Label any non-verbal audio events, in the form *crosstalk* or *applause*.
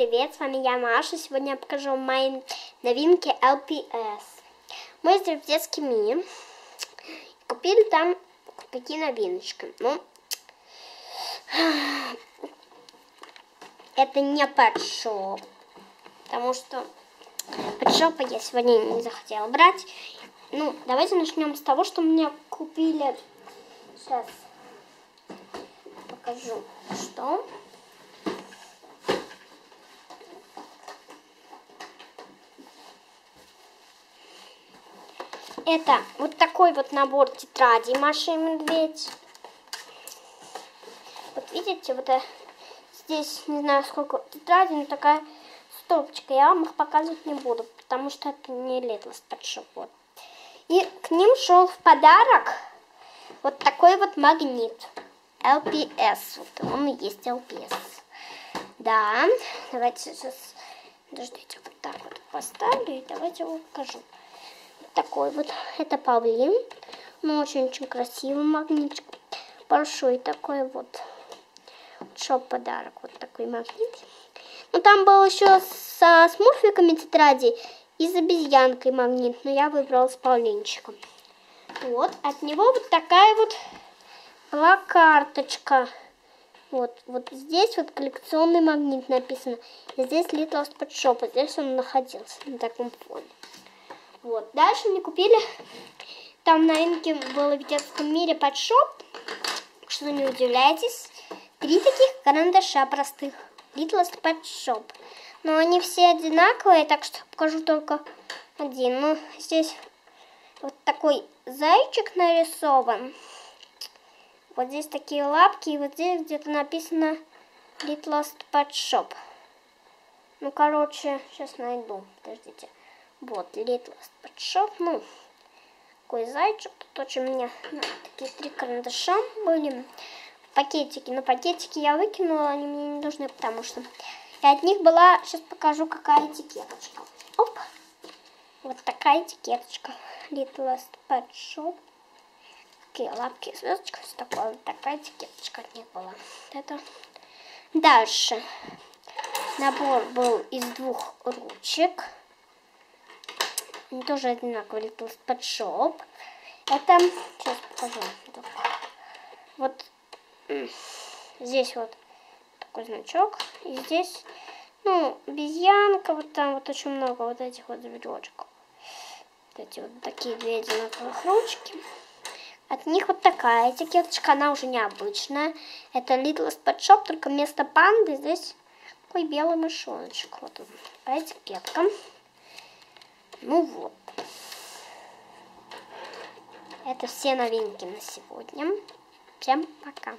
привет! С вами я, Маша. Сегодня я покажу вам мои новинки LPS. Мы ездили в. Купили там какие новиночки. Ну, *sighs* это не подшоп. Потому что подшопа я сегодня не захотела брать. Ну, давайте начнем с того, что мне купили. Сейчас покажу, что. Это вот такой вот набор тетрадей Маша и Медведь. Вот видите, вот э, здесь не знаю сколько тетрадей, но такая стопочка. Я вам их показывать не буду, потому что это не Little Pet Вот. И к ним шел в подарок вот такой вот магнит. LPS. Вот он и есть LPS. Да, давайте сейчас, подождите, вот так вот поставлю и давайте его покажу такой вот. Это павлин. Ну, очень-очень красивый магнитик. Большой такой вот. Шоп подарок. Вот такой магнит. Ну, там был еще со смурфиками тетради и с обезьянкой магнит. Но я выбрала с павлинчиком. Вот. От него вот такая вот была карточка. Вот, вот здесь вот коллекционный магнит написано. И здесь Little Spot Shop. Здесь он находился на таком фоне. Вот. Дальше мне купили, там рынке было в детском мире подшоп, что не удивляйтесь, три таких карандаша простых, Littlest Pet Shop. Но они все одинаковые, так что покажу только один. Ну, здесь вот такой зайчик нарисован. Вот здесь такие лапки, и вот здесь где-то написано Littlest Pet Shop. Ну, короче, сейчас найду. Подождите. Вот, Little Pet Ну, такой зайчик. Тут очень у меня ну, такие три карандаша были. Пакетики. Но пакетики я выкинула, они мне не нужны, потому что... И от них была... Сейчас покажу, какая этикеточка. Оп. Вот такая этикеточка. Little Pet Shop. Такие лапки, звездочка. Все такое. Вот такая этикеточка от них была. Это... Дальше. Набор был из двух ручек. Они тоже одинаковые. Little Spot Shop. Это, сейчас покажу. Вот здесь вот такой значок. И здесь, ну, обезьянка. Вот там вот очень много вот этих вот зверечков. Вот эти вот такие две одинаковых ручки. От них вот такая этикеточка, она уже необычная. Это Little Spot Shop, только вместо панды здесь такой белый мышоночек. Вот он, по этикеткам. Ну вот. Это все новинки на сегодня. Всем пока.